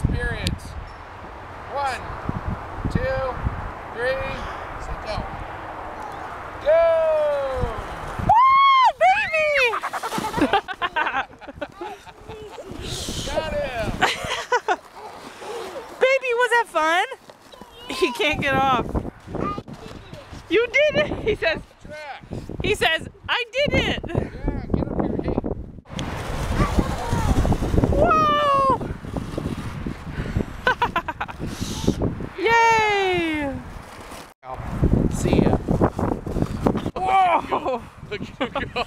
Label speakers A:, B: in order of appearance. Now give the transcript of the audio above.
A: experience. One, two, three, say go. Go!
B: Woo, baby!
A: Got him!
B: baby, was that fun? He can't get off. You did it! He says,
A: Track.
B: he says, I did it! Oh. Look, look,